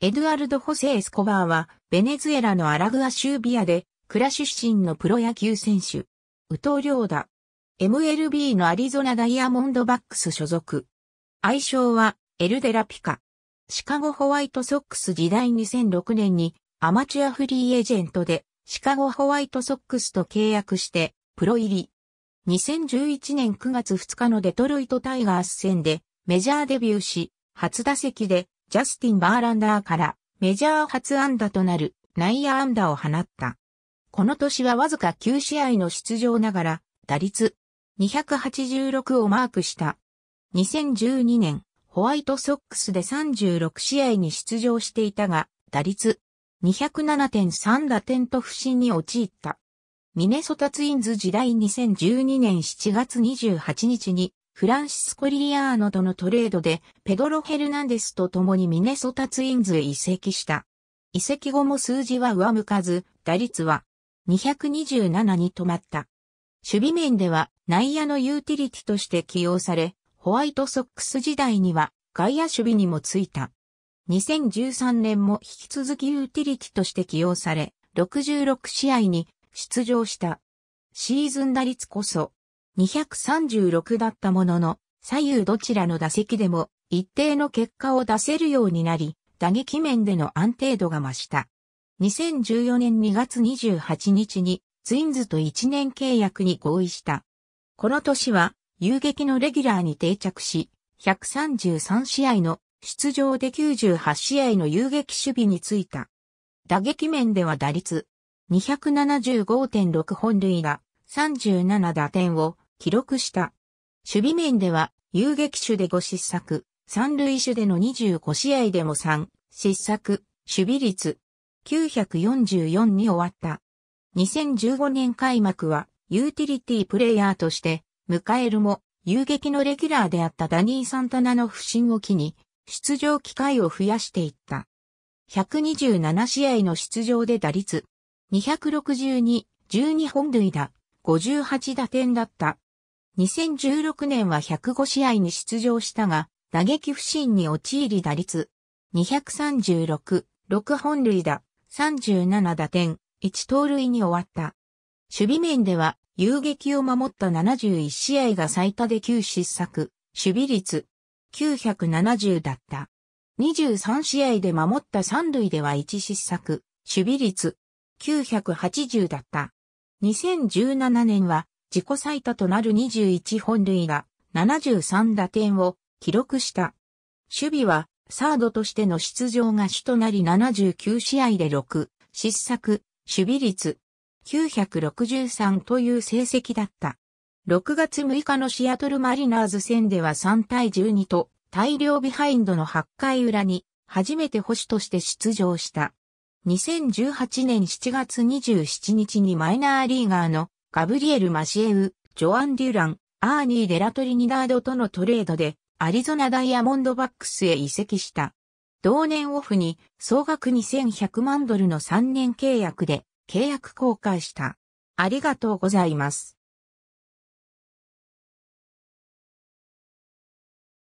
エドゥアルド・ホセ・エスコバーは、ベネズエラのアラグアシュービアで、クラ出身のプロ野球選手。宇藤良だ。MLB のアリゾナダイヤモンドバックス所属。愛称は、エルデラピカ。シカゴホワイトソックス時代2006年にアマチュアフリーエージェントでシカゴホワイトソックスと契約してプロ入り。2011年9月2日のデトロイトタイガース戦でメジャーデビューし、初打席でジャスティン・バーランダーからメジャー初安打となる内野安打を放った。この年はわずか9試合の出場ながら打率286をマークした。2012年、ホワイトソックスで36試合に出場していたが、打率207.3打点と不振に陥った。ミネソタツインズ時代2012年7月28日にフランシスコ・リアーノとのトレードで、ペドロ・ヘルナンデスと共にミネソタツインズへ移籍した。移籍後も数字は上向かず、打率は227に止まった。守備面では内野のユーティリティとして起用され、ホワイトソックス時代には外野守備にもついた。2013年も引き続きユーティリティとして起用され、66試合に出場した。シーズン打率こそ236だったものの、左右どちらの打席でも一定の結果を出せるようになり、打撃面での安定度が増した。2014年2月28日にツインズと1年契約に合意した。この年は遊撃のレギュラーに定着し、133試合の出場で98試合の遊撃守備についた。打撃面では打率275.6本塁打37打点を記録した。守備面では、遊撃手で5失策、三塁手での25試合でも3失策、守備率944に終わった。2015年開幕は、ユーティリティプレイヤーとして、迎えるも、遊撃のレギュラーであったダニー・サンタナの不振を機に、出場機会を増やしていった。127試合の出場で打率262、12本塁打、58打点だった。2016年は105試合に出場したが、打撃不振に陥り打率236、6本塁打、37打点、1盗塁に終わった。守備面では、遊撃を守った71試合が最多で9失策、守備率970だった。23試合で守った3塁では1失策、守備率980だった。2017年は自己最多となる21本塁打、73打点を記録した。守備はサードとしての出場が主となり79試合で6、失策、守備率963という成績だった。6月6日のシアトルマリナーズ戦では3対12と大量ビハインドの8回裏に初めて保守として出場した。2018年7月27日にマイナーリーガーのガブリエル・マシエウ、ジョアン・デュラン、アーニー・デラトリニダードとのトレードで、アリゾナダイヤモンドバックスへ移籍した。同年オフに総額2100万ドルの3年契約で契約更改した。ありがとうございます。